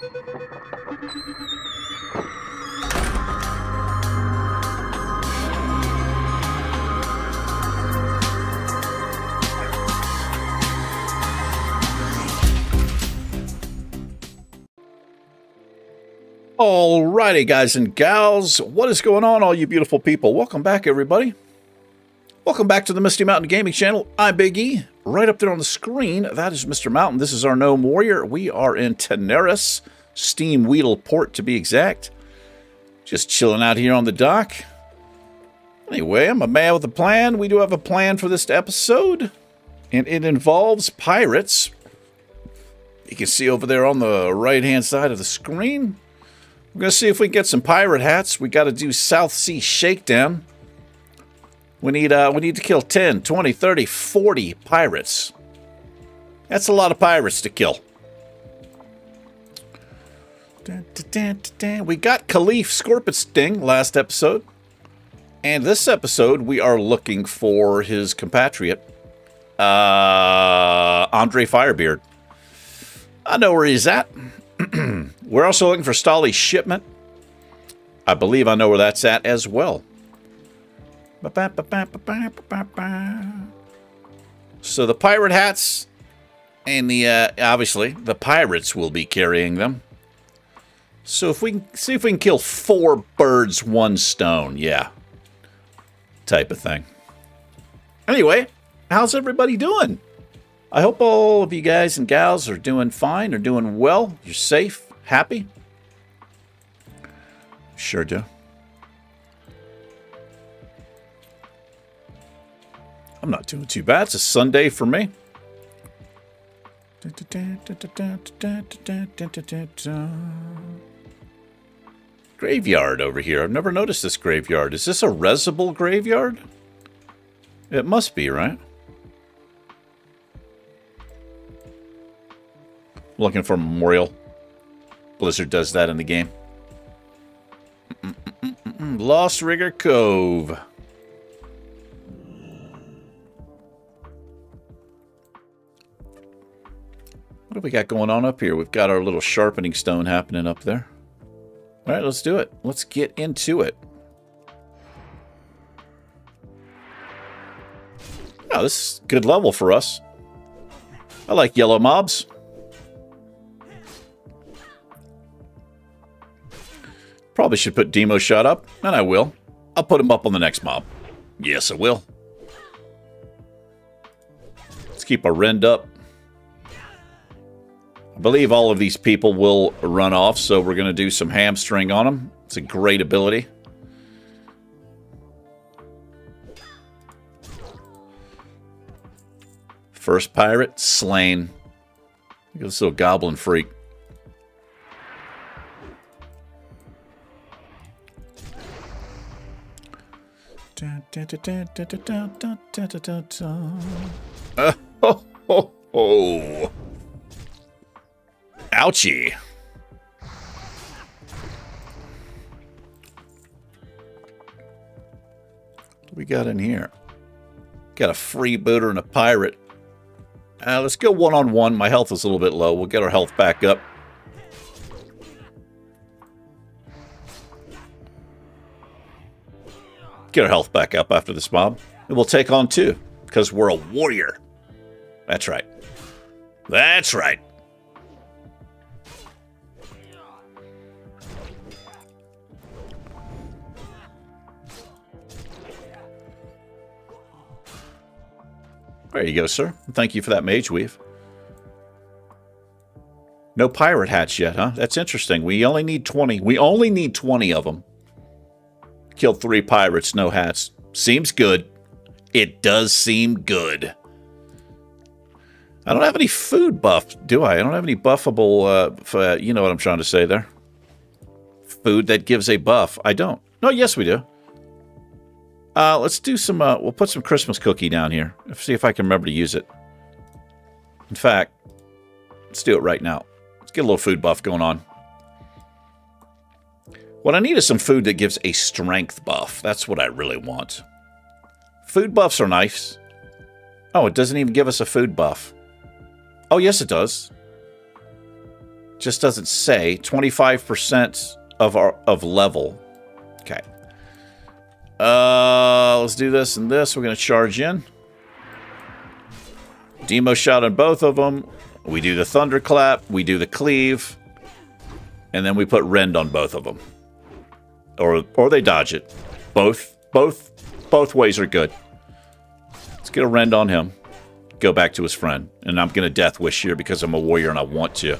Alrighty, guys and gals, what is going on, all you beautiful people? Welcome back, everybody. Welcome back to the Misty Mountain Gaming Channel. I'm Big E. Right up there on the screen, that is Mr. Mountain. This is our Gnome Warrior. We are in Tanaris, Steamwheedle Port to be exact. Just chilling out here on the dock. Anyway, I'm a man with a plan. We do have a plan for this episode, and it involves pirates. You can see over there on the right-hand side of the screen, we're going to see if we can get some pirate hats. We got to do Southsea Shakedown. We need, uh, we need to kill 10, 20, 30, 40 pirates. That's a lot of pirates to kill. Dun, dun, dun, we got Khalif Scorpion Sting last episode. And this episode, we are looking for his compatriot, uh, Andre Firebeard. I know where he's at. We're also looking for Stoley's shipment. I believe I know where that's at as well. So the pirate hats and the, uh, obviously, the pirates will be carrying them. So if we can, see if we can kill four birds, one stone. Yeah. Type of thing. Anyway, how's everybody doing? I hope all of you guys and gals are doing fine, are doing well. You're safe, happy. Sure do. I'm not doing too bad. It's a Sunday for me. Graveyard over here. I've never noticed this graveyard. Is this a Resible graveyard? It must be, right? Looking for Memorial. Blizzard does that in the game. Lost Rigger Cove. What do we got going on up here? We've got our little sharpening stone happening up there. All right, let's do it. Let's get into it. Oh, this is good level for us. I like yellow mobs. Probably should put Demo Shout up, and I will. I'll put him up on the next mob. Yes, I will. Let's keep our rend up. I believe all of these people will run off, so we're going to do some hamstring on them. It's a great ability. First pirate, slain. Look at this little goblin freak. Uh, oh, oh, oh. Ouchie. What we got in here? Got a freebooter and a pirate. Uh, let's go one-on-one. -on -one. My health is a little bit low. We'll get our health back up. Get our health back up after this mob. And we'll take on two, because we're a warrior. That's right. That's right. There you go, sir. Thank you for that mage weave. No pirate hats yet, huh? That's interesting. We only need 20. We only need 20 of them. Killed three pirates, no hats. Seems good. It does seem good. I don't have any food buff, do I? I don't have any buffable, uh, for, you know what I'm trying to say there. Food that gives a buff. I don't. No, yes we do. Uh, let's do some, uh, we'll put some Christmas cookie down here. See if I can remember to use it. In fact, let's do it right now. Let's get a little food buff going on. What I need is some food that gives a strength buff. That's what I really want. Food buffs are nice. Oh, it doesn't even give us a food buff. Oh, yes, it does. Just doesn't say 25% of our of level. Okay. Uh, let's do this and this. We're going to charge in. Demo shout on both of them. We do the thunderclap. We do the cleave. And then we put rend on both of them. Or, or they dodge it. Both, both, both ways are good. Let's get a rend on him. Go back to his friend. And I'm going to death wish here because I'm a warrior and I want to.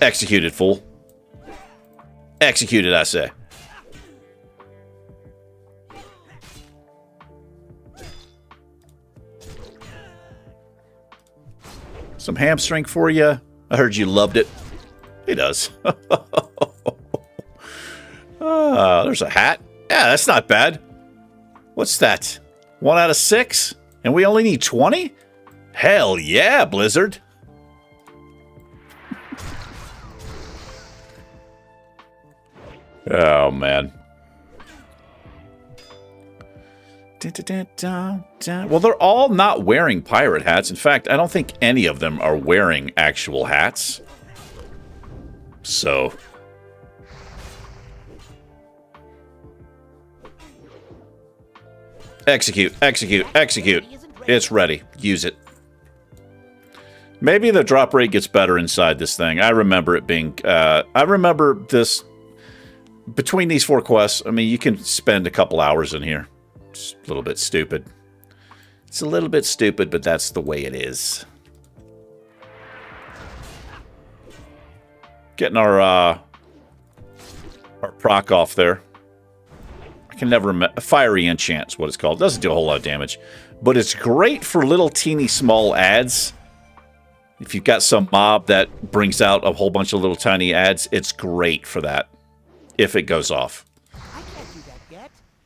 Executed, fool. Executed, I say. Some hamstring for you. I heard you loved it. He does. ah, there's a hat. Yeah, that's not bad. What's that? One out of six? And we only need 20? Hell yeah, Blizzard. oh, man. Well, they're all not wearing pirate hats. In fact, I don't think any of them are wearing actual hats. So... Execute, execute, execute. It's ready. Use it. Maybe the drop rate gets better inside this thing. I remember it being... Uh, I remember this... Between these four quests, I mean, you can spend a couple hours in here. It's a little bit stupid. It's a little bit stupid, but that's the way it is. Getting our uh, our proc off there. I can never remember. Fiery Enchant's what it's called. Doesn't do a whole lot of damage. But it's great for little teeny small ads. If you've got some mob that brings out a whole bunch of little tiny ads, it's great for that. If it goes off.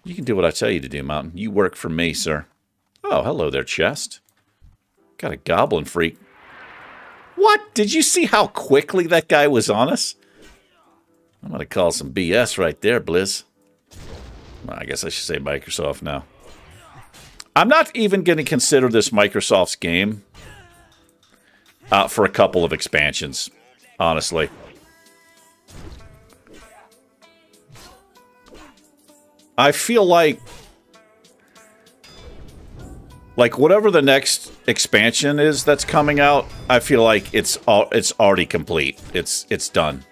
You can do what I tell you to do, Mountain. You work for me, sir. Oh, hello there, chest. Got a goblin freak. What? Did you see how quickly that guy was on us? I'm going to call some BS right there, Blizz. Well, I guess I should say Microsoft now. I'm not even going to consider this Microsoft's game uh, for a couple of expansions, honestly. I feel like like whatever the next expansion is that's coming out, I feel like it's all it's already complete. It's it's done.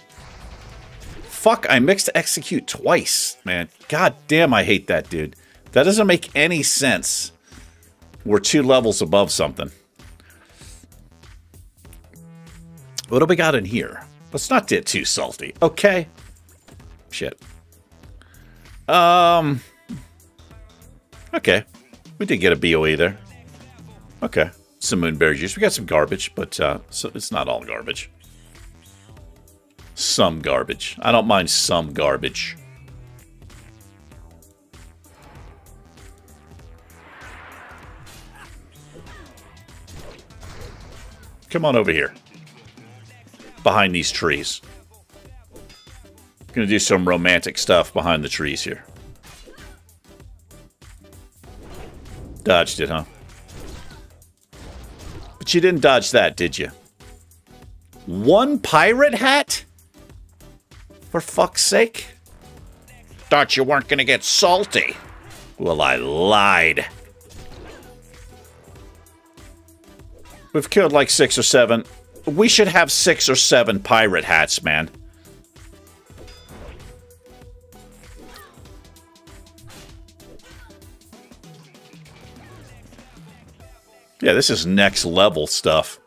Fuck, I mixed execute twice, man. God damn, I hate that dude. That doesn't make any sense. We're two levels above something. What do we got in here? Let's not get too salty, okay? Shit. Um. Okay. We did get a BOE there. Okay. Some moonberry juice. We got some garbage, but uh, so it's not all garbage. Some garbage. I don't mind some garbage. Come on over here. Behind these trees. Gonna do some romantic stuff behind the trees here. Dodged it, huh? But you didn't dodge that, did you? One pirate hat? For fuck's sake? Thought you weren't gonna get salty. Well, I lied. We've killed like six or seven. We should have six or seven pirate hats, man. Yeah, this is next level stuff.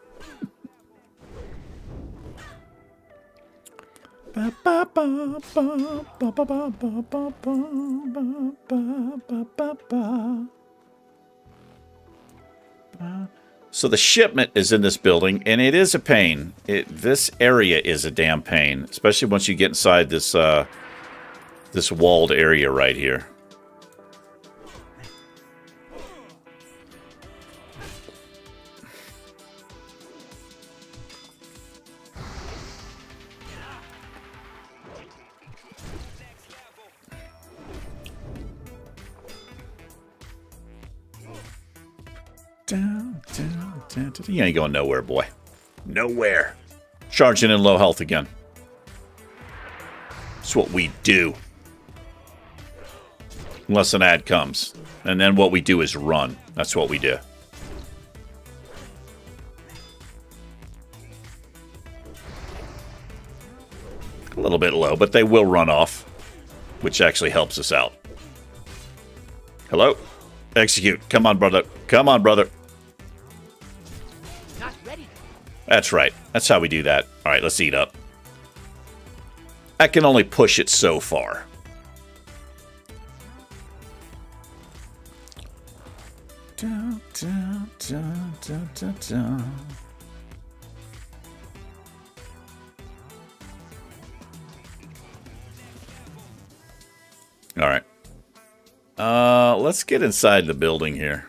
So the shipment is in this building, and it is a pain. It, this area is a damn pain, especially once you get inside this uh, this walled area right here. Down, down, down, down. You ain't going nowhere, boy. Nowhere. Charging in low health again. That's what we do. Unless an ad comes. And then what we do is run. That's what we do. A little bit low, but they will run off, which actually helps us out. Hello? Execute. Come on, brother. Come on, brother. That's right. That's how we do that. All right, let's eat up. I can only push it so far. All right. Uh, let's get inside the building here.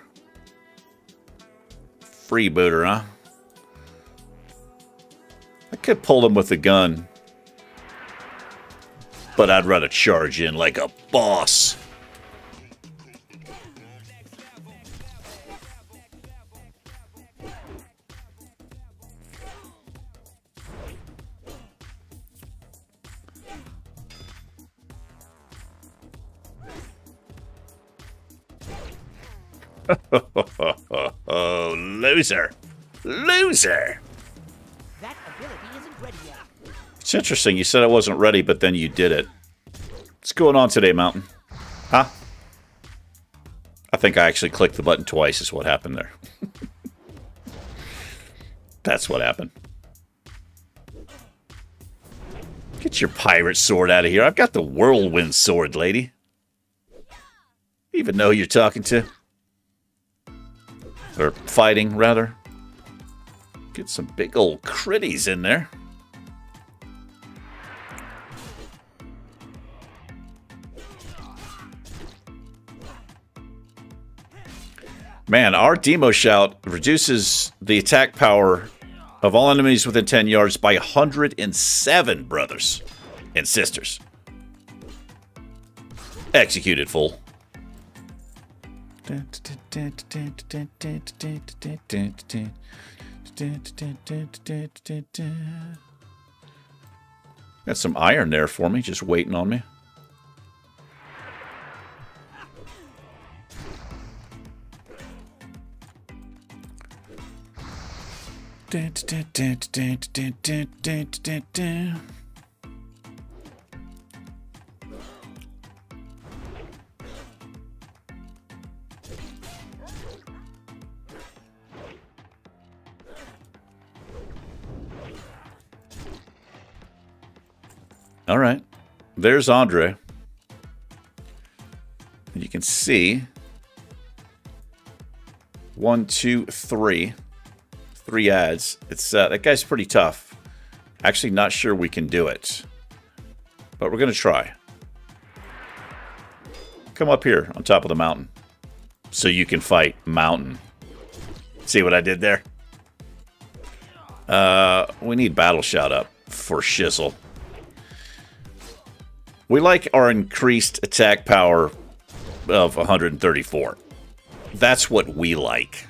Freebooter, huh? Could pull him with a gun. But I'd rather charge in like a boss. oh, loser. Loser. It's interesting. You said I wasn't ready, but then you did it. What's going on today, Mountain? Huh? I think I actually clicked the button twice is what happened there. That's what happened. Get your pirate sword out of here. I've got the whirlwind sword, lady. Even know who you're talking to. Or fighting, rather. Get some big old critties in there. Man, our Demo Shout reduces the attack power of all enemies within 10 yards by 107, brothers and sisters. Executed, full. Got some iron there for me, just waiting on me. All right. There's Andre. And you can see one, two, three, three ads. It's uh, that guy's pretty tough. Actually, not sure we can do it, but we're gonna try. Come up here on top of the mountain, so you can fight mountain. See what I did there? Uh, we need battle shout up for shizzle. We like our increased attack power of 134. That's what we like.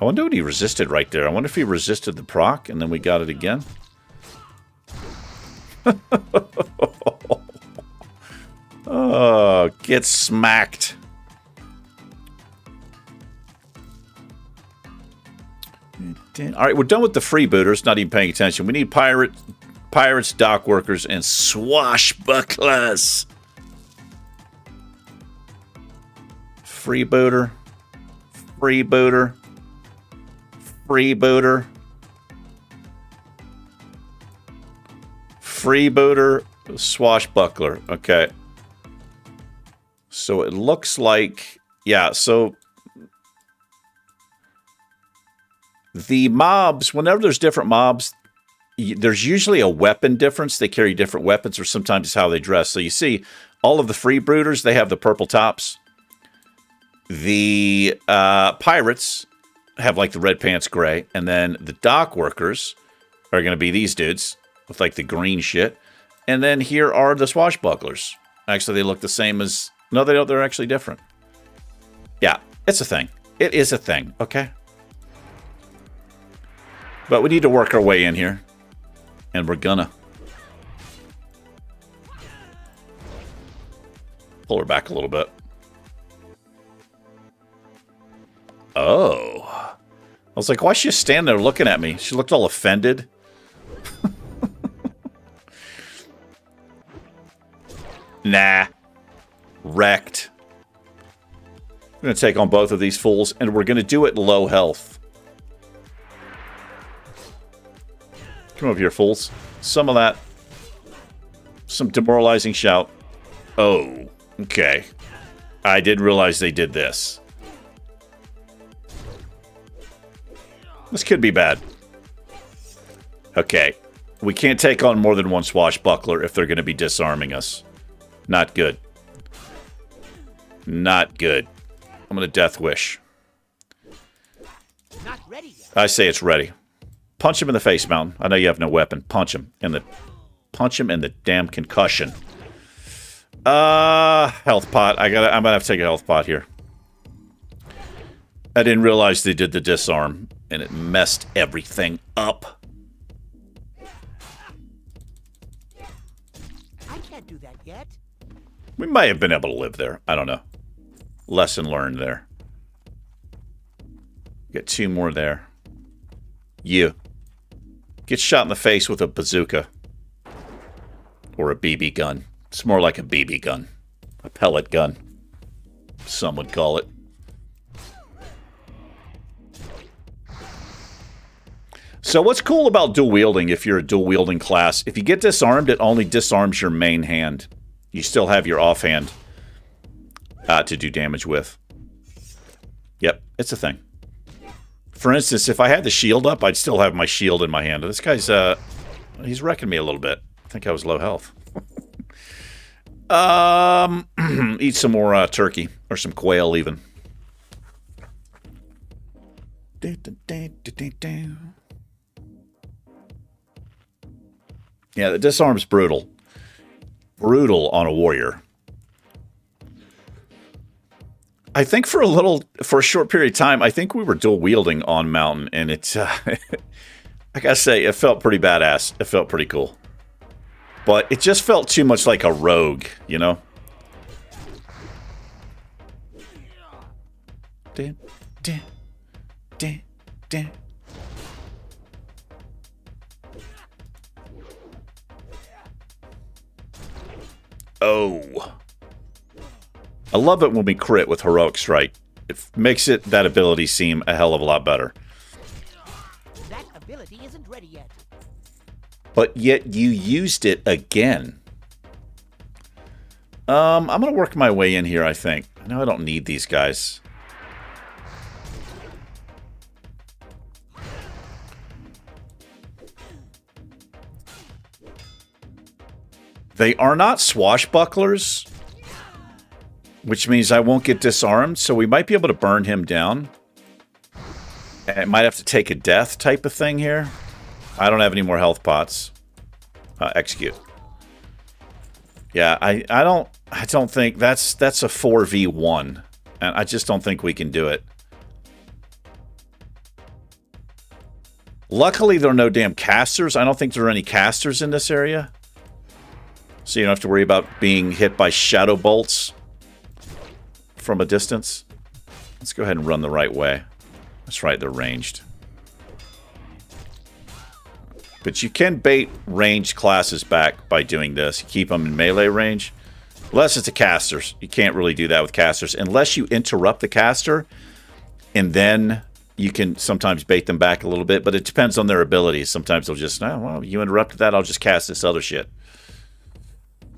I wonder what he resisted right there. I wonder if he resisted the proc and then we got it again. oh, get smacked. All right, we're done with the freebooters. Not even paying attention. We need pirate pirates, dock workers, and swashbucklers. Freebooter, freebooter, freebooter, freebooter, swashbuckler. Okay. So it looks like, yeah, so the mobs, whenever there's different mobs, there's usually a weapon difference. They carry different weapons, or sometimes it's how they dress. So you see, all of the freebooters they have the purple tops. The uh, pirates have like the red pants, gray, and then the dock workers are going to be these dudes with like the green shit. And then here are the swashbucklers. Actually, they look the same as no, they don't. They're actually different. Yeah, it's a thing. It is a thing. Okay. But we need to work our way in here. And we're gonna. Pull her back a little bit. Oh. I was like, why is she standing there looking at me? She looked all offended. nah. Wrecked. I'm going to take on both of these fools, and we're going to do it low health. Come over here, fools. Some of that. Some demoralizing shout. Oh, okay. I didn't realize they did this. This could be bad. Okay. We can't take on more than one swashbuckler if they're going to be disarming us. Not good. Not good. I'm going to Death Wish. I say it's ready. Punch him in the face, Mountain. I know you have no weapon. Punch him in the... Punch him in the damn concussion. Uh, health pot. I gotta. I'm gonna have to take a health pot here. I didn't realize they did the disarm, and it messed everything up. I can't do that yet. We might have been able to live there. I don't know. Lesson learned there. Get two more there. You. Get shot in the face with a bazooka. Or a BB gun. It's more like a BB gun. A pellet gun. Some would call it. So what's cool about dual wielding if you're a dual wielding class, if you get disarmed, it only disarms your main hand. You still have your offhand uh, to do damage with. Yep, it's a thing. For instance, if I had the shield up, I'd still have my shield in my hand. This guy's, uh, he's wrecking me a little bit. I think I was low health. um, eat some more uh, turkey or some quail even. Yeah, the disarm's brutal. Brutal on a warrior. I think for a little, for a short period of time, I think we were dual wielding on Mountain, and it's, uh, I gotta say, it felt pretty badass. It felt pretty cool. But it just felt too much like a rogue, you know? Oh. I love it when we crit with Heroic Strike. It makes it that ability seem a hell of a lot better. That ability isn't ready yet. But yet you used it again. Um, I'm going to work my way in here, I think. I know I don't need these guys. They are not swashbucklers, which means I won't get disarmed, so we might be able to burn him down. I might have to take a death type of thing here. I don't have any more health pots. Uh, execute. Yeah, I, I don't I don't think that's that's a 4v1 and I just don't think we can do it. Luckily there are no damn casters. I don't think there are any casters in this area. So you don't have to worry about being hit by shadow bolts from a distance. Let's go ahead and run the right way. That's right, they're ranged. But you can bait ranged classes back by doing this. You keep them in melee range. Unless it's a casters. You can't really do that with casters. Unless you interrupt the caster, and then you can sometimes bait them back a little bit. But it depends on their abilities. Sometimes they'll just, oh, well, you interrupted that, I'll just cast this other shit.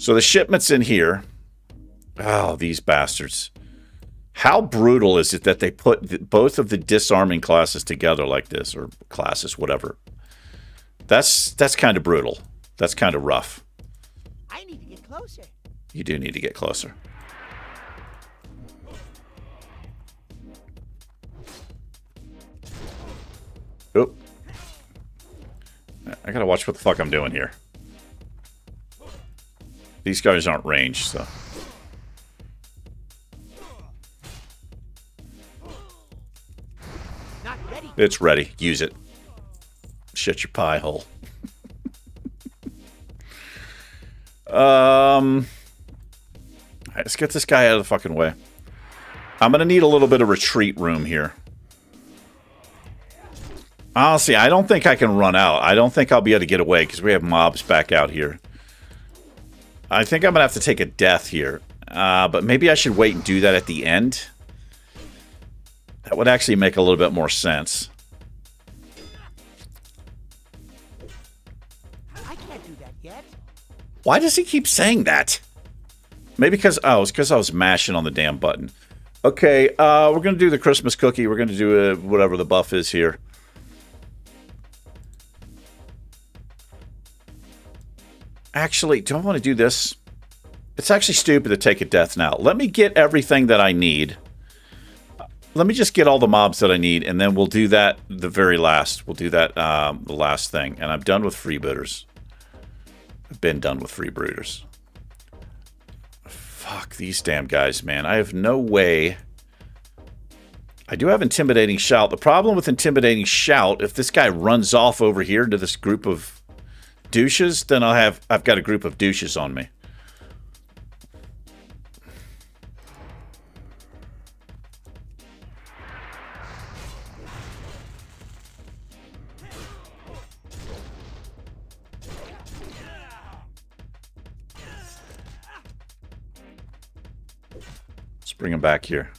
So the shipment's in here. Oh, these bastards. How brutal is it that they put the, both of the disarming classes together like this, or classes, whatever? That's that's kind of brutal. That's kind of rough. I need to get closer. You do need to get closer. Oop. I gotta watch what the fuck I'm doing here. These guys aren't ranged, so... Ready. It's ready. Use it. Shut your pie hole. um, let's get this guy out of the fucking way. I'm to need a little bit of retreat room here. Honestly, I don't think I can run out. I don't think I'll be able to get away because we have mobs back out here. I think I'm going to have to take a death here. Uh, but maybe I should wait and do that at the end. That would actually make a little bit more sense. I can't do that yet. Why does he keep saying that? Maybe because, oh, it's because I was mashing on the damn button. Okay, uh, we're going to do the Christmas cookie. We're going to do uh, whatever the buff is here. Actually, do I want to do this? It's actually stupid to take a death now. Let me get everything that I need. Let me just get all the mobs that I need, and then we'll do that the very last. We'll do that um, the last thing. And I'm done with freebooters. I've been done with freebooters. Fuck these damn guys, man. I have no way... I do have Intimidating Shout. The problem with Intimidating Shout, if this guy runs off over here to this group of douches, then I'll have... I've got a group of douches on me. Let's bring him back here.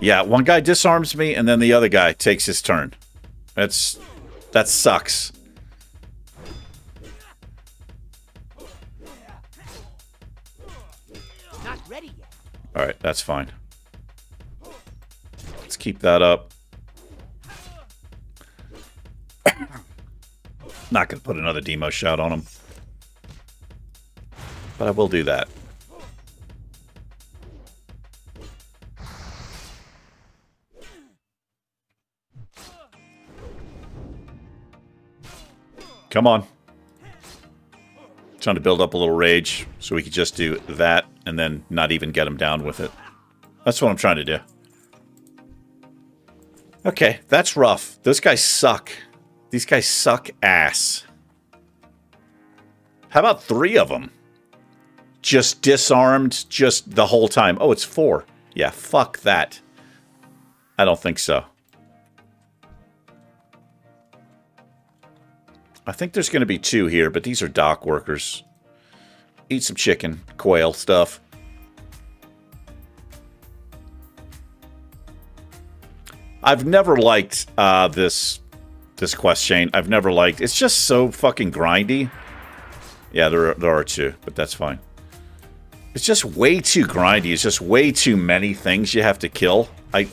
Yeah, one guy disarms me, and then the other guy takes his turn. That's... That sucks. Not ready yet. Alright, that's fine. Let's keep that up. Not going to put another demo shout on him. But I will do that. Come on. Trying to build up a little rage so we could just do that and then not even get him down with it. That's what I'm trying to do. Okay, that's rough. Those guys suck. These guys suck ass. How about three of them? Just disarmed just the whole time. Oh, it's four. Yeah, fuck that. I don't think so. I think there's going to be two here, but these are dock workers. Eat some chicken, quail stuff. I've never liked uh, this this quest chain. I've never liked. It's just so fucking grindy. Yeah, there are, there are two, but that's fine. It's just way too grindy. It's just way too many things you have to kill. I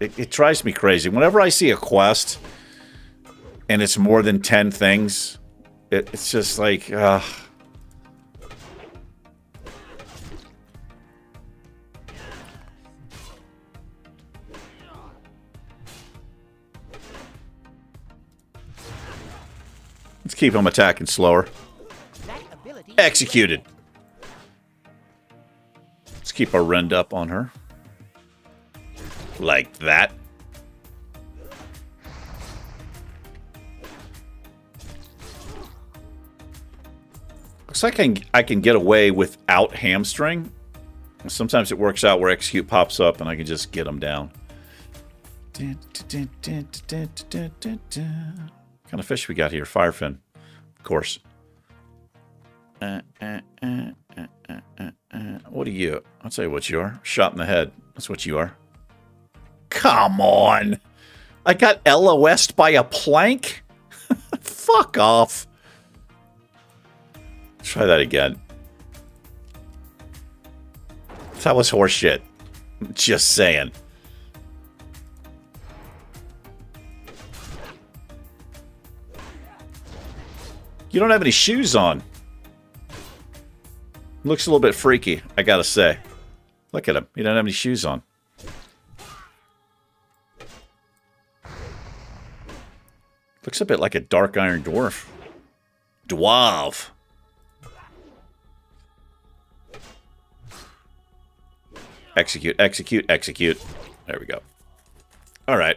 it, it drives me crazy. Whenever I see a quest and it's more than 10 things, it, it's just like, uh, Let's keep him attacking slower. Executed. Let's keep our rend up on her. Like that. Looks like I can, I can get away without hamstring. Sometimes it works out where execute pops up and I can just get them down. What kind of fish we got here? Firefin, of course. Uh, uh, uh. What are you? I'll tell you what you are. Shot in the head. That's what you are. Come on. I got LOS'd by a plank? Fuck off. Try that again. That was horseshit. Just saying. You don't have any shoes on. Looks a little bit freaky, I gotta say. Look at him. He doesn't have any shoes on. Looks a bit like a dark iron dwarf. Dwarf. Execute, execute, execute. There we go. All right.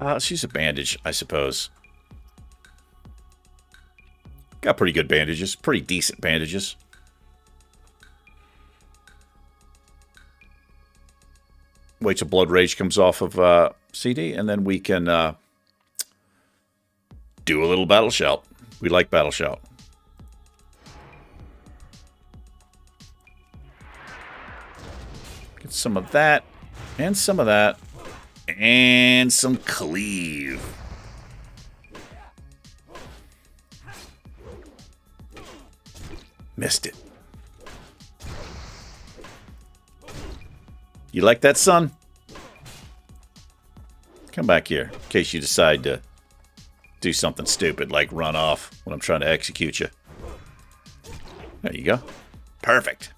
Uh, she's a bandage, I suppose. Got pretty good bandages. Pretty decent bandages. Wait till Blood Rage comes off of uh, CD, and then we can uh, do a little Battle Shout. We like Battle Shout. Get some of that, and some of that, and some Cleave. Missed it. You like that, son? Come back here, in case you decide to do something stupid like run off when I'm trying to execute you. There you go. Perfect.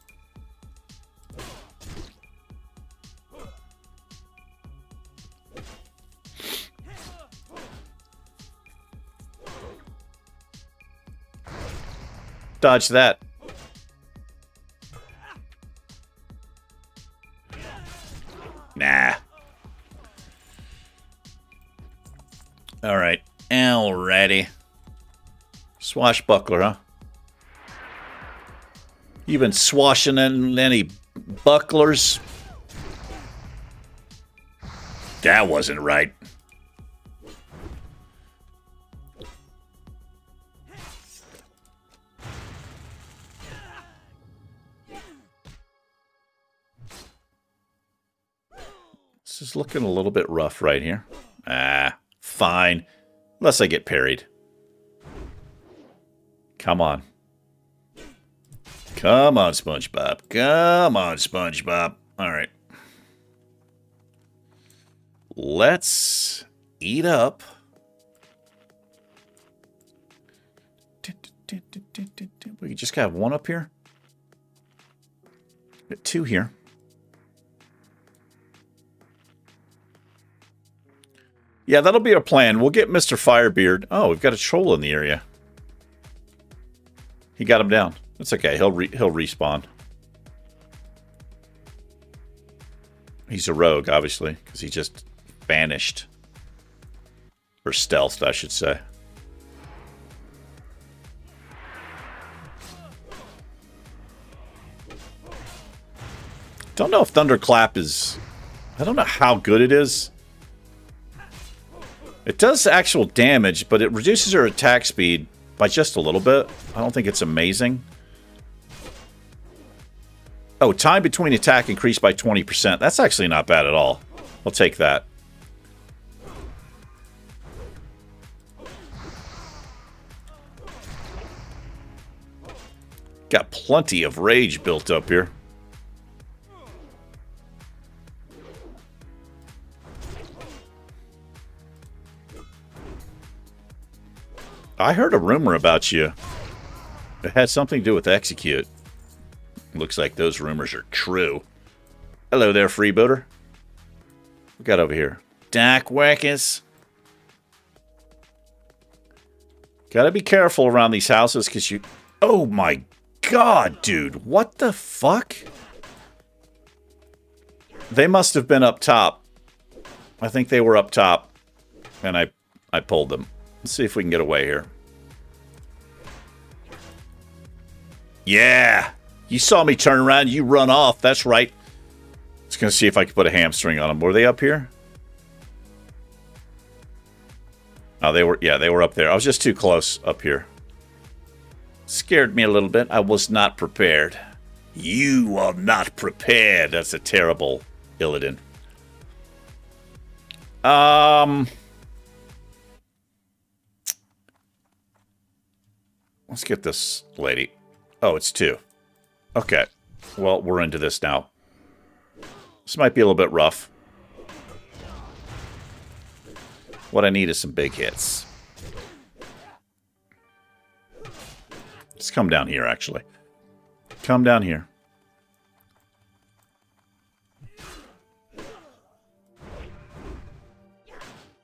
Dodge that. Nah. All right. Alrighty. Swashbuckler, huh? You been swashing in any bucklers? That wasn't right. This is looking a little bit rough right here. Ah, fine. Unless I get parried. Come on. Come on, SpongeBob. Come on, SpongeBob. All right. Let's eat up. We just got one up here. Two here. Yeah, that'll be our plan. We'll get Mr. Firebeard. Oh, we've got a troll in the area. He got him down. That's okay. He'll re he'll respawn. He's a rogue, obviously, because he just vanished. Or stealthed, I should say. Don't know if Thunderclap is... I don't know how good it is. It does actual damage, but it reduces her attack speed by just a little bit. I don't think it's amazing. Oh, time between attack increased by 20%. That's actually not bad at all. I'll take that. Got plenty of rage built up here. I heard a rumor about you. It had something to do with execute. Looks like those rumors are true. Hello there, freebooter. We got over here. Dak Wackis. Gotta be careful around these houses because you... Oh my god, dude. What the fuck? They must have been up top. I think they were up top. And I, I pulled them. Let's see if we can get away here. Yeah. You saw me turn around. You run off. That's right. Just going to see if I can put a hamstring on them. Were they up here? Oh, they were. Yeah, they were up there. I was just too close up here. Scared me a little bit. I was not prepared. You are not prepared. That's a terrible Illidan. Um... Let's get this lady. Oh, it's two. Okay. Well, we're into this now. This might be a little bit rough. What I need is some big hits. Let's come down here, actually. Come down here.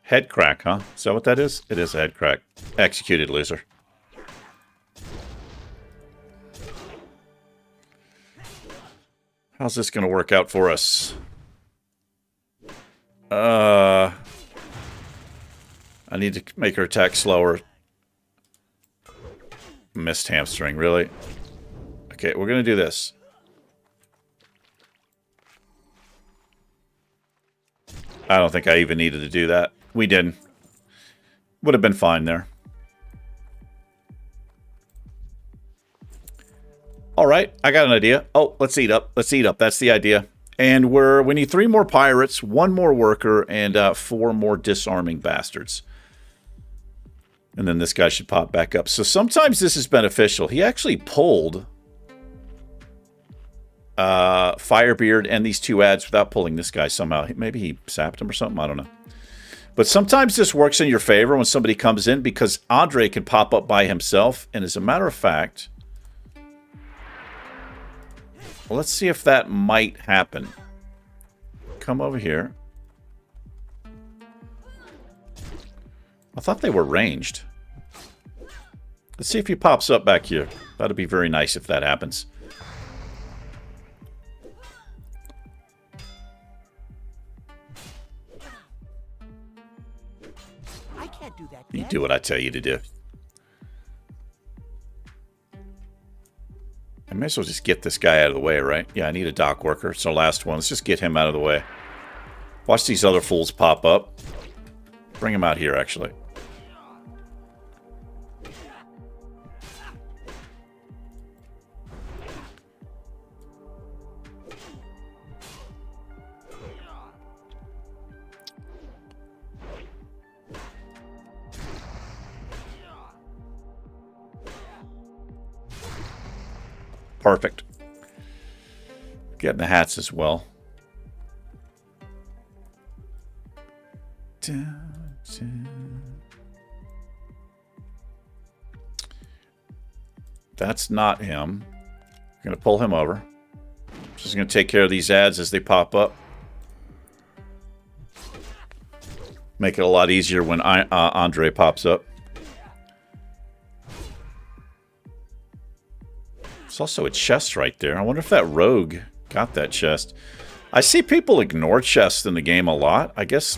Head crack, huh? Is that what that is? It is a head crack. Executed, loser. How's this going to work out for us? Uh, I need to make her attack slower. Missed hamstring, really? Okay, we're going to do this. I don't think I even needed to do that. We didn't. Would have been fine there. All right, I got an idea. Oh, let's eat up. Let's eat up. That's the idea. And we're we need three more pirates, one more worker, and uh, four more disarming bastards. And then this guy should pop back up. So sometimes this is beneficial. He actually pulled uh, Firebeard and these two ads without pulling this guy somehow. Maybe he sapped him or something. I don't know. But sometimes this works in your favor when somebody comes in because Andre can pop up by himself. And as a matter of fact, let's see if that might happen. Come over here. I thought they were ranged. Let's see if he pops up back here. That'd be very nice if that happens. I can't do that You do what I tell you to do. May as well just get this guy out of the way, right? Yeah, I need a dock worker. Our last one. Let's just get him out of the way. Watch these other fools pop up. Bring him out here, actually. The hats as well. That's not him. I'm going to pull him over. Just going to take care of these ads as they pop up. Make it a lot easier when I, uh, Andre pops up. There's also a chest right there. I wonder if that rogue got that chest. I see people ignore chests in the game a lot. I guess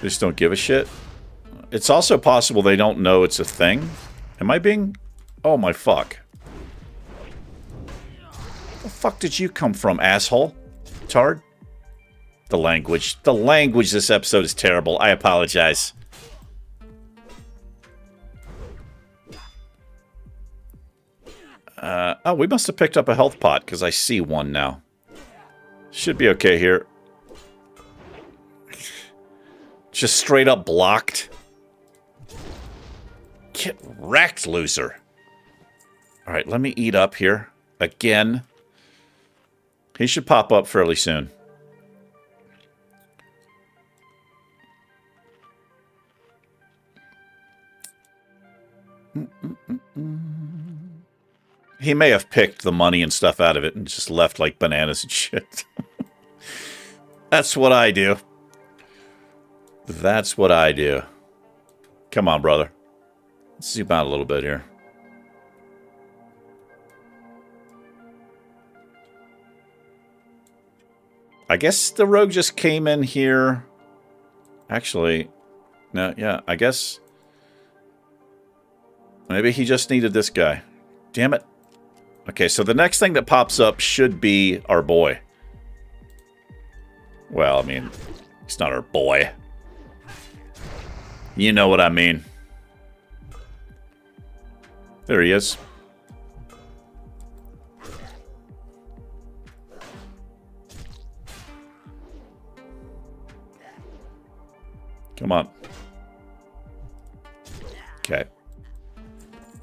they just don't give a shit. It's also possible they don't know it's a thing. Am I being... Oh my fuck. The fuck did you come from, asshole? Tard? The language. The language this episode is terrible. I apologize. Uh, oh, we must have picked up a health pot because I see one now. Should be okay here. Just straight up blocked. Get wrecked, loser. All right, let me eat up here. Again. He should pop up fairly soon. He may have picked the money and stuff out of it and just left like bananas and shit. That's what I do. That's what I do. Come on, brother. Let's zoom out a little bit here. I guess the rogue just came in here. Actually, no, yeah, I guess. Maybe he just needed this guy. Damn it. Okay, so the next thing that pops up should be our boy. Well, I mean, he's not our boy. You know what I mean. There he is. Come on. Okay.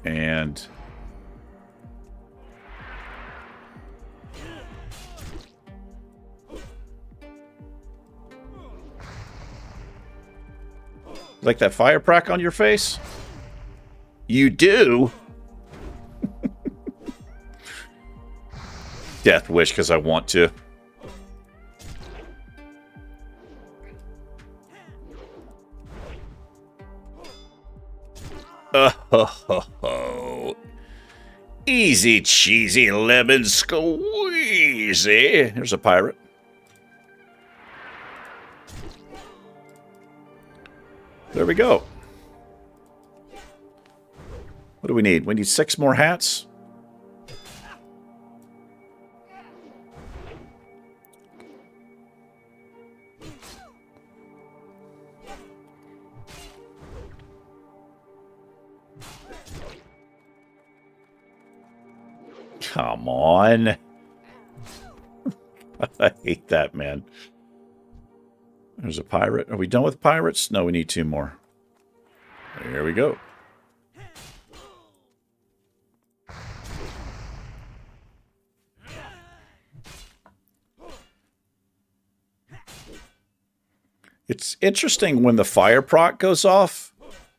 And... Like that fire proc on your face? You do? Death wish because I want to. Oh, ho, ho, ho. Easy cheesy lemon squeezy. Here's a pirate. There we go. What do we need? We need six more hats. Come on. I hate that, man. There's a pirate. Are we done with pirates? No, we need two more. Here we go. It's interesting when the fire proc goes off,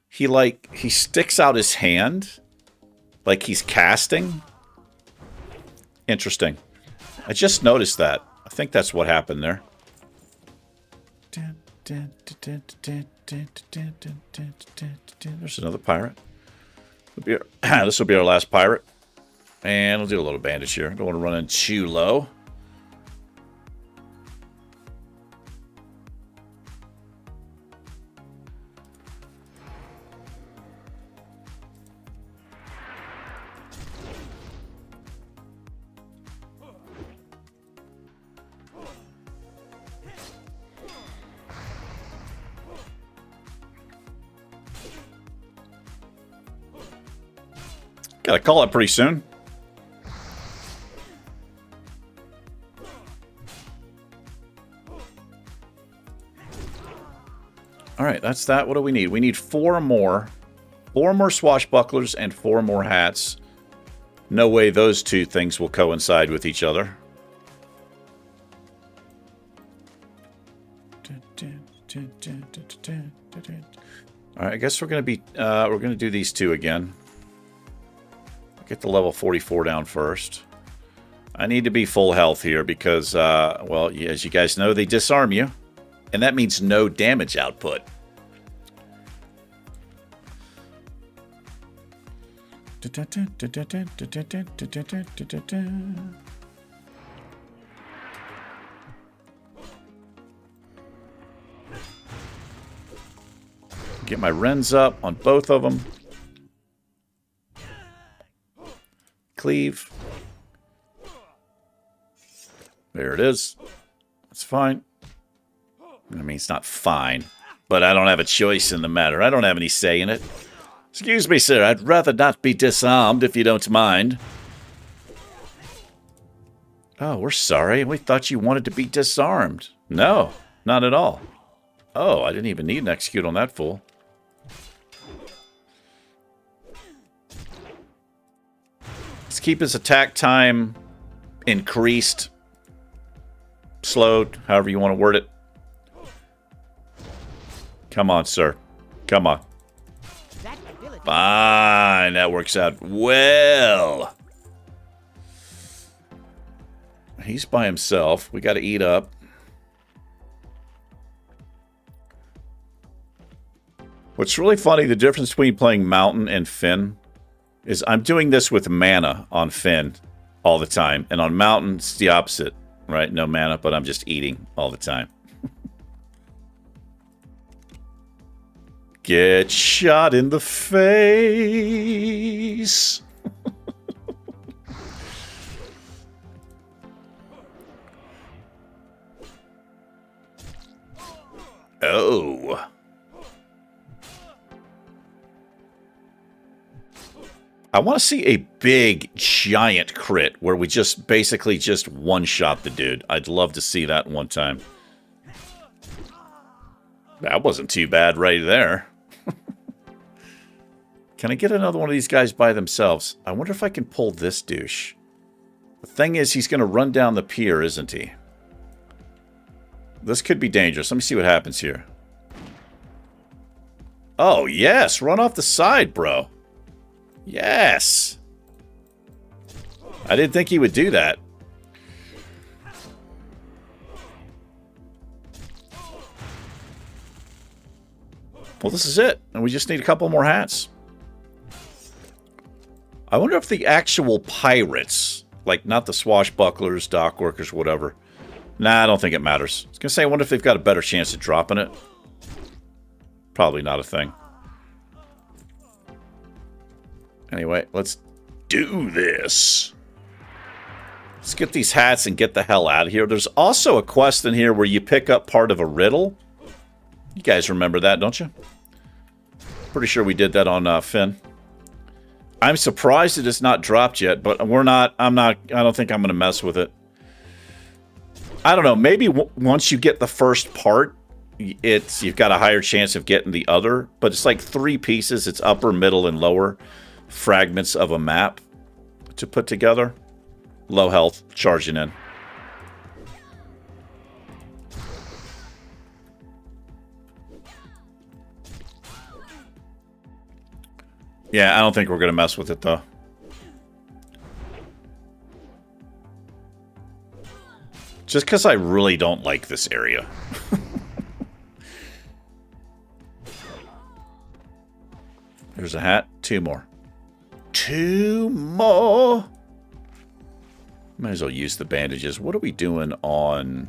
he like he sticks out his hand like he's casting. Interesting. I just noticed that. I think that's what happened there. There's another pirate. This will be our last pirate. And we'll do a little bandage here. Don't want to run in too low. Gotta call it pretty soon. All right, that's that. What do we need? We need four more. Four more swashbucklers and four more hats. No way those two things will coincide with each other. All right, I guess we're gonna be uh, we're gonna do these two again. Get the level 44 down first. I need to be full health here because, uh, well, as you guys know, they disarm you. And that means no damage output. Get my Rends up on both of them. Cleave. There it is. That's fine. I mean, it's not fine, but I don't have a choice in the matter. I don't have any say in it. Excuse me, sir. I'd rather not be disarmed if you don't mind. Oh, we're sorry. We thought you wanted to be disarmed. No, not at all. Oh, I didn't even need an execute on that fool. Let's keep his attack time increased, slowed, however you want to word it. Come on, sir. Come on. Fine, that works out well. He's by himself. We got to eat up. What's really funny, the difference between playing Mountain and Finn is I'm doing this with mana on Finn all the time. And on Mountain, it's the opposite, right? No mana, but I'm just eating all the time. Get shot in the face. oh. I want to see a big, giant crit where we just basically just one-shot the dude. I'd love to see that one time. That wasn't too bad right there. can I get another one of these guys by themselves? I wonder if I can pull this douche. The thing is, he's going to run down the pier, isn't he? This could be dangerous. Let me see what happens here. Oh, yes. Run off the side, bro. Yes! I didn't think he would do that. Well, this is it. And we just need a couple more hats. I wonder if the actual pirates, like not the swashbucklers, dock workers, whatever. Nah, I don't think it matters. I was going to say, I wonder if they've got a better chance of dropping it. Probably not a thing. Anyway, let's do this. Let's get these hats and get the hell out of here. There's also a quest in here where you pick up part of a riddle. You guys remember that, don't you? Pretty sure we did that on uh, Fynn. I'm surprised it is not dropped yet, but we're not, I'm not, I don't think I'm going to mess with it. I don't know, maybe once you get the first part, it's, you've got a higher chance of getting the other, but it's like three pieces. It's upper, middle, and lower fragments of a map to put together. Low health, charging in. Yeah, I don't think we're going to mess with it, though. Just because I really don't like this area. There's a hat. Two more. Two more. Might as well use the bandages. What are we doing on...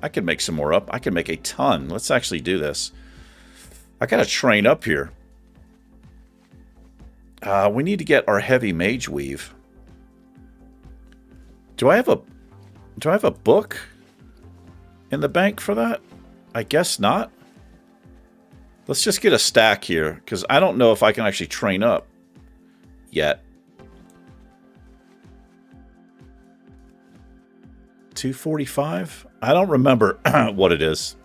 I can make some more up. I can make a ton. Let's actually do this. I got to train up here. Uh, we need to get our heavy mage weave. Do I have a do I have a book in the bank for that? I guess not. Let's just get a stack here because I don't know if I can actually train up yet. 245? I don't remember what it is.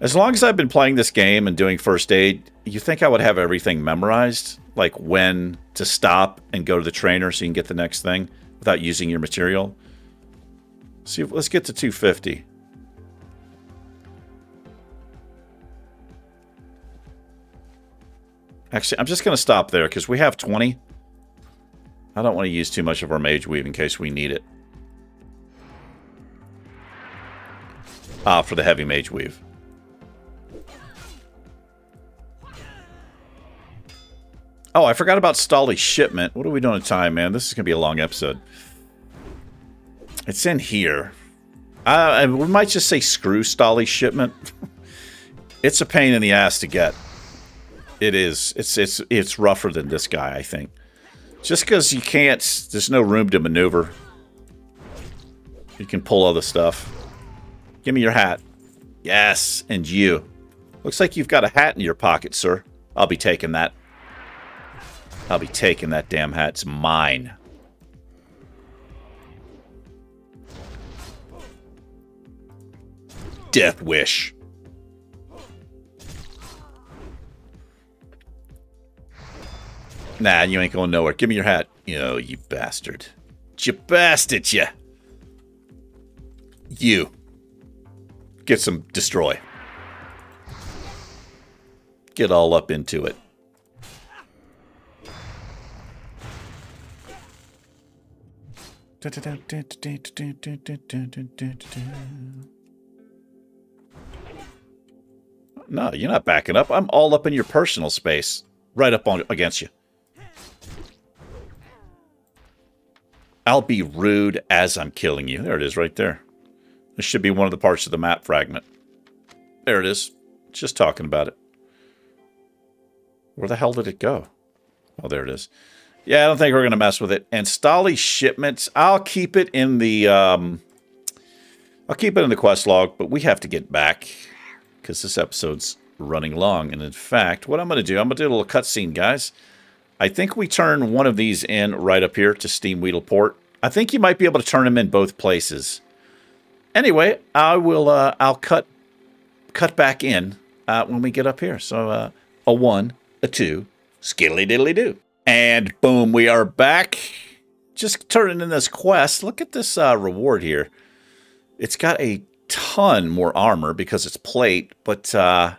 As long as I've been playing this game and doing first aid, you think I would have everything memorized? Like when to stop and go to the trainer so you can get the next thing without using your material? See, let's get to 250. Actually, I'm just going to stop there because we have 20. I don't want to use too much of our mage weave in case we need it. Ah, for the heavy mage weave. Oh, I forgot about Stoley's shipment. What are we doing in time, man? This is going to be a long episode. It's in here. Uh, we might just say screw Stoley's shipment. it's a pain in the ass to get. It is. It's it's it's rougher than this guy, I think. Just because you can't, there's no room to maneuver. You can pull all the stuff. Give me your hat. Yes, and you. Looks like you've got a hat in your pocket, sir. I'll be taking that. I'll be taking that damn hat. It's mine. Death Wish. Nah, you ain't going nowhere. Give me your hat. You know, you bastard. You bastard, you. You. Get some destroy. Get all up into it. No, you're not backing up. I'm all up in your personal space. Right up on against you. I'll be rude as I'm killing you. There it is right there. This should be one of the parts of the map fragment. There it is. Just talking about it. Where the hell did it go? Oh, there it is. Yeah, I don't think we're going to mess with it. And Stoley shipments, I'll keep it in the... Um, I'll keep it in the quest log, but we have to get back because this episode's running long. And in fact, what I'm going to do, I'm going to do a little cutscene, guys. I think we turn one of these in right up here to Steamwheedle Port. I think you might be able to turn them in both places. Anyway, I will. Uh, I'll cut cut back in uh, when we get up here. So uh, a one, a two, skiddly diddly do, and boom, we are back. Just turning in this quest. Look at this uh, reward here. It's got a ton more armor because it's plate, but uh,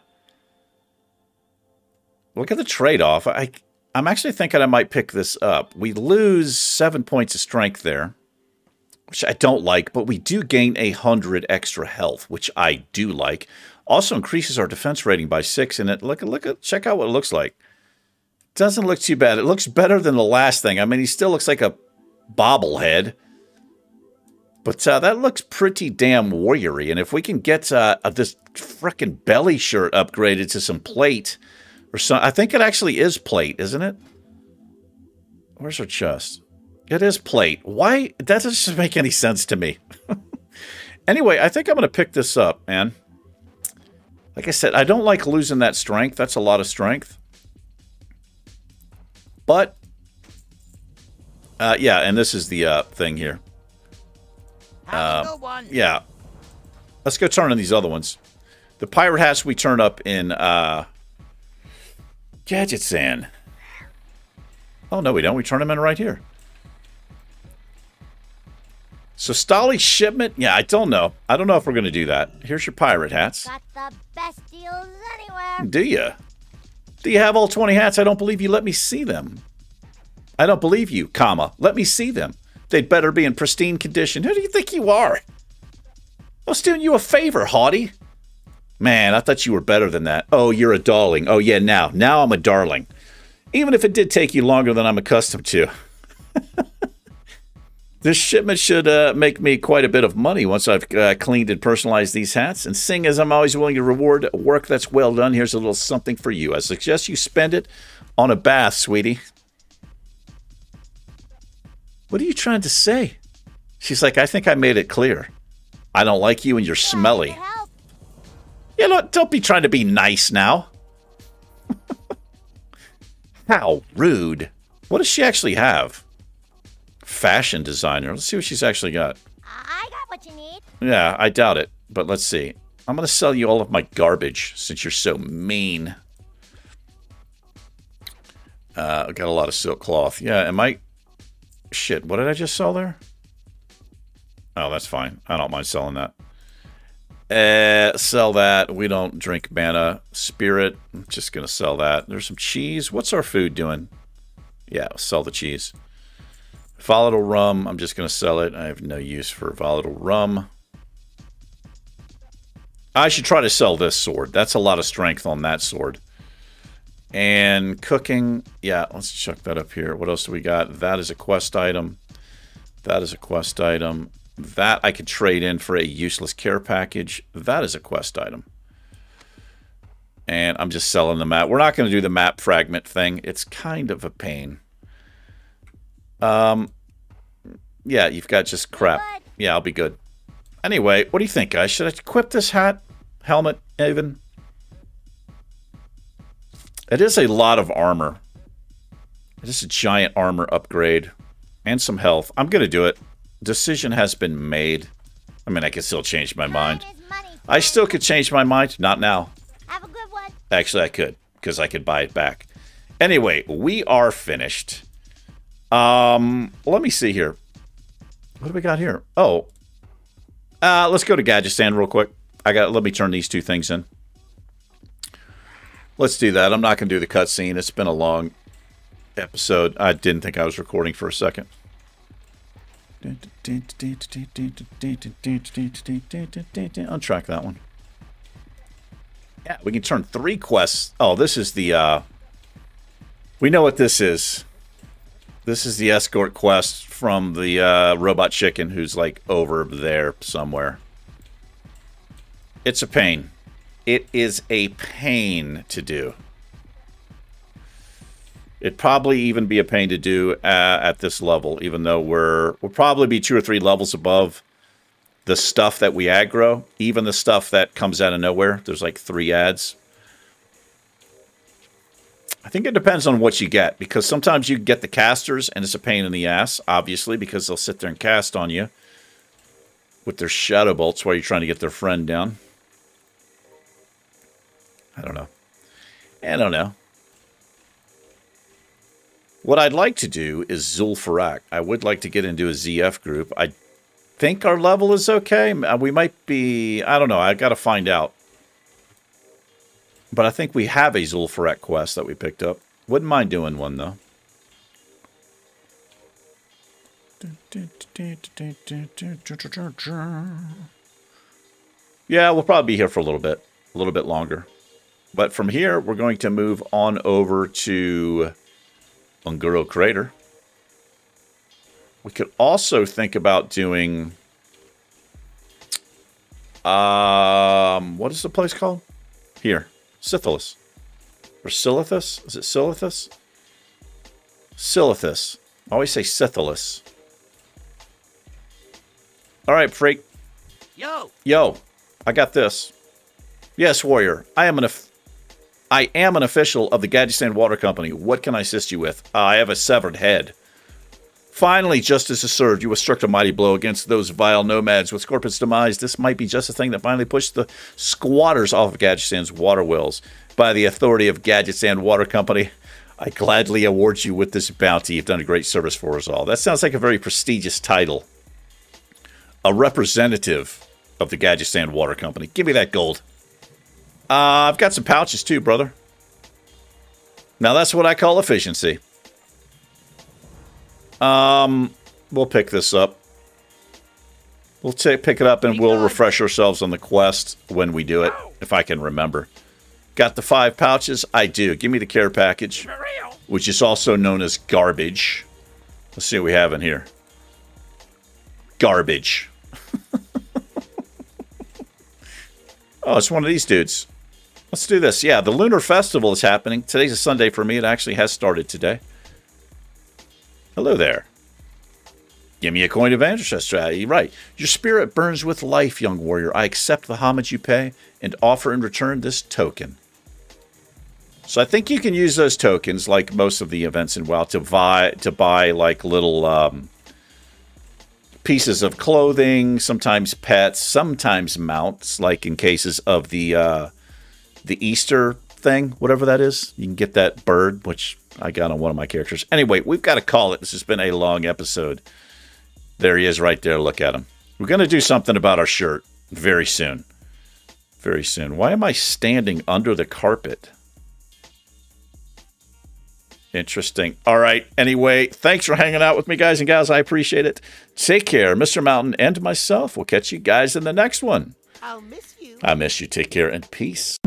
look at the trade-off. I I'm actually thinking I might pick this up. We lose seven points of strength there, which I don't like, but we do gain a hundred extra health, which I do like. Also increases our defense rating by six, and it look look at check out what it looks like. Doesn't look too bad. It looks better than the last thing. I mean, he still looks like a bobblehead. But uh, that looks pretty damn warriory. And if we can get uh, this freaking belly shirt upgraded to some plate or something, I think it actually is plate, isn't it? Where's her chest? It is plate. Why? That doesn't make any sense to me. anyway, I think I'm going to pick this up, man. Like I said, I don't like losing that strength. That's a lot of strength. But, uh, yeah, and this is the uh, thing here. Have a good one. Yeah. Let's go turn on these other ones. The pirate hats we turn up in uh, Gadgetzan. Oh, no, we don't. We turn them in right here. So Stoley shipment? Yeah, I don't know. I don't know if we're going to do that. Here's your pirate hats. Got the best deals anywhere. Do you? Do you have all 20 hats? I don't believe you let me see them. I don't believe you, comma. Let me see them. They'd better be in pristine condition. Who do you think you are? I was doing you a favor, Haughty. Man, I thought you were better than that. Oh, you're a darling. Oh, yeah, now. Now I'm a darling. Even if it did take you longer than I'm accustomed to. this shipment should uh, make me quite a bit of money once I've uh, cleaned and personalized these hats. And seeing as I'm always willing to reward work that's well done, here's a little something for you. I suggest you spend it on a bath, sweetie. What are you trying to say? She's like, I think I made it clear. I don't like you and you're smelly. Glad to help. Yeah, look, don't be trying to be nice now. How rude. What does she actually have? Fashion designer. Let's see what she's actually got. I got what you need. Yeah, I doubt it, but let's see. I'm going to sell you all of my garbage since you're so mean. Uh, I got a lot of silk cloth. Yeah, am I... Shit, what did I just sell there? Oh, that's fine. I don't mind selling that. Uh, sell that. We don't drink mana. Spirit. I'm just going to sell that. There's some cheese. What's our food doing? Yeah, sell the cheese. Volatile rum. I'm just going to sell it. I have no use for volatile rum. I should try to sell this sword. That's a lot of strength on that sword. And cooking. Yeah, let's chuck that up here. What else do we got? That is a quest item. That is a quest item. That I could trade in for a useless care package. That is a quest item. And I'm just selling the map. We're not going to do the map fragment thing. It's kind of a pain. Um, yeah, you've got just crap. Yeah, I'll be good. Anyway, what do you think, guys? Should I equip this hat, helmet, even? It is a lot of armor. It is a giant armor upgrade and some health. I'm going to do it. Decision has been made. I mean, I can still change my mind. Time is money. I still could change my mind. Not now. Have a good one. Actually, I could because I could buy it back. Anyway, we are finished. Um, let me see here. What do we got here? Oh, uh, let's go to Gadgetzan real quick. I got. Let me turn these two things in. Let's do that. I'm not going to do the cutscene. It's been a long episode. I didn't think I was recording for a second. Untrack that one. Yeah, we can turn three quests. Oh, this is the, uh... We know what this is. This is the escort quest from the uh, robot chicken who's, like, over there somewhere. It's a pain. It is a pain to do. It'd probably even be a pain to do uh, at this level, even though we're we'll probably be two or three levels above the stuff that we aggro, even the stuff that comes out of nowhere. There's like three ads. I think it depends on what you get because sometimes you get the casters and it's a pain in the ass, obviously, because they'll sit there and cast on you with their shadow bolts while you're trying to get their friend down. I don't know. I don't know. What I'd like to do is Zul'Farrak. I would like to get into a ZF group. I think our level is okay. Uh, We might be... I don't know. i got to find out. But I think we have a Zul'Farrak quest that we picked up. Wouldn't mind doing one, though. Yeah, we'll probably be here for a little bit. A little bit longer. But from here, we're going to move on over to Un'Goro Crater. We could also think about doing. Um, what is the place called? Here, Scythelus. Or Silithus? Is it Silithus? Silithus. I always say Scythelus. All right, freak. Yo, Yo, I got this. Yes, warrior. I am an I am an official of the Gadgetzan Water Company. What can I assist you with? I have a severed head. Finally, justice is served. You have struck a mighty blow against those vile nomads. With Scorpion's demise, this might be just the thing that finally pushed the squatters off of Gadgetzan's water wells. By the authority of Gadgetzan Water Company, I gladly award you with this bounty. You've done a great service for us all. That sounds like a very prestigious title. A representative of the Gadgetzan Water Company. Give me that gold. Uh, I've got some pouches too, brother. Now that's what I call efficiency. Um, we'll pick this up. We'll take pick it up and we'll refresh ourselves on the quest when we do it, if I can remember. Got the five pouches? I do. Give me the care package, which is also known as garbage. Let's see what we have in here. Garbage. oh, it's one of these dudes. Let's do this. Yeah, the Lunar Festival is happening. Today's a Sunday for me. It actually has started today. Hello there. Give me a coin of ancestral strategy. Right. Your spirit burns with life, young warrior. I accept the homage you pay and offer in return this token. So I think you can use those tokens, like most of the events in WoW, to buy to buy like little um, pieces of clothing, sometimes pets, sometimes mounts, like in cases of the uh, the Easter thing, whatever that is. You can get that bird, which I got on one of my characters. Anyway, we've got to call it. This has been a long episode. There he is right there. Look at him. We're going to do something about our shirt very soon. Very soon. Why am I standing under the carpet? Interesting. All right. Anyway, thanks for hanging out with me, guys and gals. I appreciate it. Take care, Mr. Mountain and myself. We'll catch you guys in the next one. I'll miss you. I miss you. Take care and peace.